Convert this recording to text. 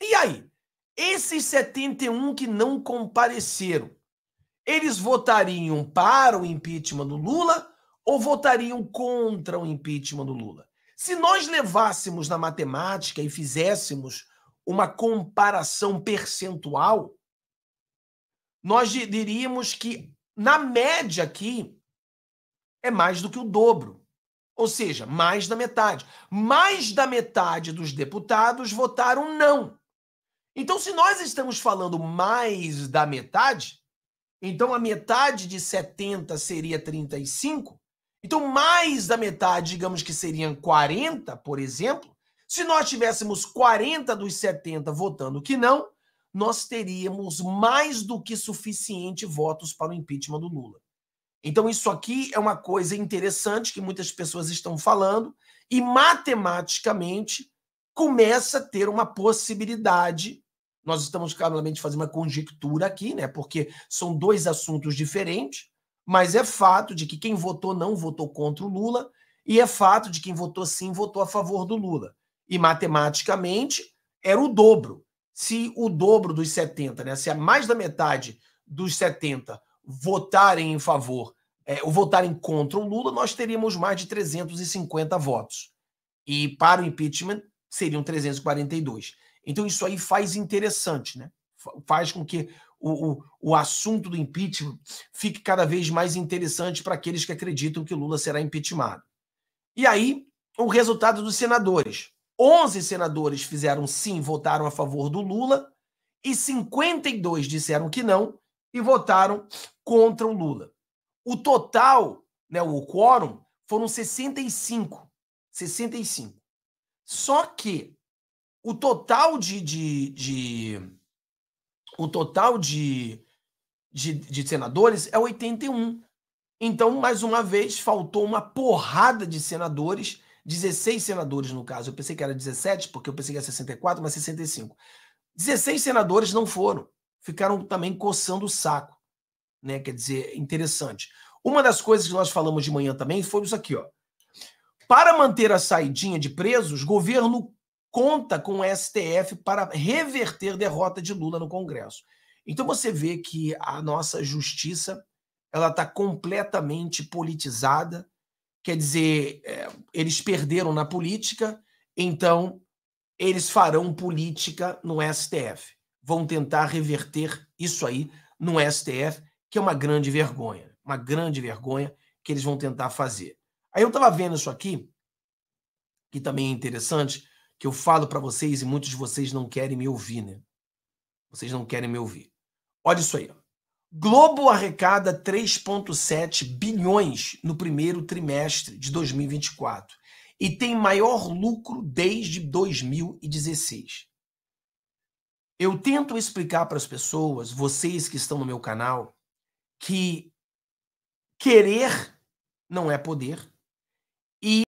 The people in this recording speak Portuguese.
E aí? Esses 71 que não compareceram, eles votariam para o impeachment do Lula ou votariam contra o impeachment do Lula? Se nós levássemos na matemática e fizéssemos uma comparação percentual, nós diríamos que, na média aqui, é mais do que o dobro. Ou seja, mais da metade. Mais da metade dos deputados votaram não. Então, se nós estamos falando mais da metade, então a metade de 70 seria 35. Então, mais da metade, digamos que seriam 40, por exemplo. Se nós tivéssemos 40 dos 70 votando que não, nós teríamos mais do que suficiente votos para o impeachment do Lula. Então, isso aqui é uma coisa interessante que muitas pessoas estão falando, e matematicamente começa a ter uma possibilidade. Nós estamos claramente fazendo uma conjectura aqui, né? Porque são dois assuntos diferentes, mas é fato de que quem votou não votou contra o Lula, e é fato de quem votou sim votou a favor do Lula. E matematicamente era o dobro. Se o dobro dos 70, né? Se mais da metade dos 70 votarem em favor é, ou votarem contra o Lula, nós teríamos mais de 350 votos. E para o impeachment seriam 342. Então isso aí faz interessante, né? Faz com que o, o, o assunto do impeachment fique cada vez mais interessante para aqueles que acreditam que Lula será impeachmentado. E aí, o resultado dos senadores. 11 senadores fizeram sim, votaram a favor do Lula, e 52 disseram que não, e votaram contra o Lula. O total, né, o quórum, foram 65. 65. Só que o total de, de, de o total de, de, de, senadores é 81. Então, mais uma vez, faltou uma porrada de senadores, 16 senadores no caso. Eu pensei que era 17, porque eu pensei que era 64, mas 65. 16 senadores não foram ficaram também coçando o saco. Né? Quer dizer, interessante. Uma das coisas que nós falamos de manhã também foi isso aqui, ó. Para manter a saidinha de presos, governo conta com o STF para reverter derrota de Lula no Congresso. Então você vê que a nossa justiça ela está completamente politizada. Quer dizer, é, eles perderam na política, então eles farão política no STF vão tentar reverter isso aí no STF, que é uma grande vergonha, uma grande vergonha que eles vão tentar fazer. Aí eu estava vendo isso aqui, que também é interessante, que eu falo para vocês e muitos de vocês não querem me ouvir, né? Vocês não querem me ouvir. Olha isso aí. Ó. Globo arrecada 3,7 bilhões no primeiro trimestre de 2024 e tem maior lucro desde 2016. Eu tento explicar para as pessoas, vocês que estão no meu canal, que querer não é poder y